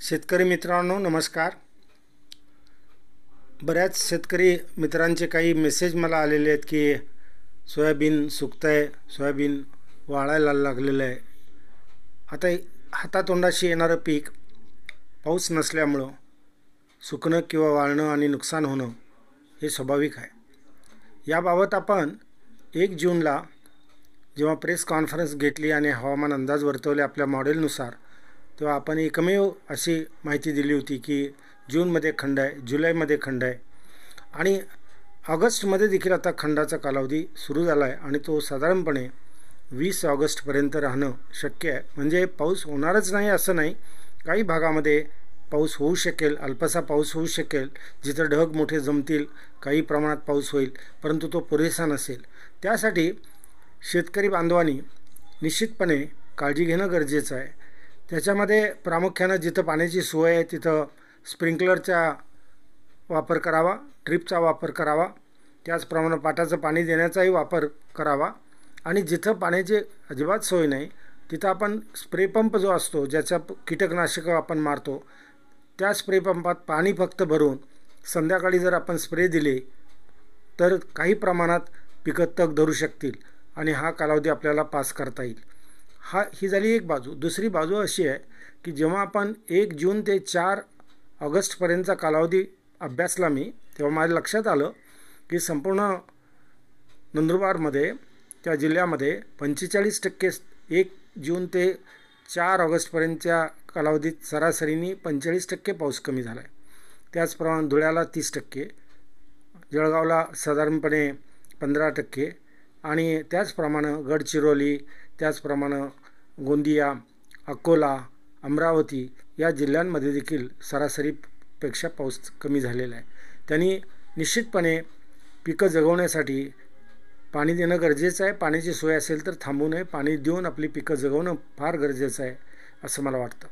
शेतकरी मित्रांनो नमस्कार. बऱ्याच शेतकरी मित्रांचे काही मेसेज मला आलेले आहेत की सोयाबीन सुकतं आहे सोयाबीन वाळायला लागलेलं आहे. आता हातातोंडाशी येणारं पीक पाऊस नसल्यामुळं सुकणं किंवा वाळणं आणि नुकसान होणं हे स्वाभाविक आहे. याबाबत आपण एक जूनला जेव्हा प्रेस कॉन्फरन्स घेतली आणि हवामान अंदाज वर्तवले आपल्या मॉडेलनुसार तेव्हा आपण एकमेव अशी माहिती दिली होती की जूनमध्ये खंड आहे जुलैमध्ये खंड आहे. आणि ऑगस्टमध्ये देखील आता खंडाचा कालावधी सुरू झाला आहे आणि तो साधारणपणे वीस ऑगस्टपर्यंत राहणं शक्य आहे. म्हणजे पाऊस होणारच नाही असं नाही काही भागामध्ये पाऊस होऊ शकेल अल्पसा पाऊस होऊ शकेल जिथं ढग मोठे जमतील काही प्रमाणात पाऊस होईल परंतु तो पुरेसा नसेल. त्यासाठी शेतकरी बांधवांनी निश्चितपणे काळजी घेणं गरजेचं आहे. त्याच्यामध्ये प्रामुख्यानं जिथं पाण्याची सोय आहे तिथं स्प्रिंकलरचा वापर करावा ड्रिपचा वापर करावा त्याचप्रमाणे पाटाचं पाणी देण्याचाही वापर करावा. आणि जिथं पाण्याची अजिबात सोय नाही तिथं आपण स्प्रे पंप जो असतो ज्याचा कीटकनाशकं आपण मारतो त्या स्प्रे पंपात पाणी फक्त भरून संध्याकाळी जर आपण स्प्रे दिले तर काही प्रमाणात पिकं तग धरू शकतील आणि हा कालावधी आपल्याला पास करता येईल. हा ही झाली एक बाजू. दुसरी बाजू अशी आहे की जेव्हा आपण एक जून ते चार ऑगस्टपर्यंतचा कालावधी अभ्यासला मी तेव्हा माझ्या लक्षात आलं की संपूर्ण नंदुरबारमध्ये त्या जिल्ह्यामध्ये पंचेचाळीस टक्के एक जून ते चार ऑगस्टपर्यंतच्या कालावधीत सरासरीने पंचेचाळीस टक्के पाऊस कमी झाला आहे त्याचप्रमाणे धुळ्याला तीस टक्के जळगावला साधारणपणे पंधरा टक्के आणि त्याचप्रमाणे गडचिरोली त्याचप्रमाणे गोंदिया अकोला अमरावती या जिल्ह्यांमध्ये देखील सरासरीपेक्षा पाऊस कमी झालेला आहे. त्यांनी निश्चितपणे पिकं जगवण्यासाठी पाणी देणं गरजेचं आहे. पाण्याची सोय असेल तर थांबू नये. पाणी देऊन आपली पिकं जगवणं फार गरजेचं आहे असं मला वाटतं.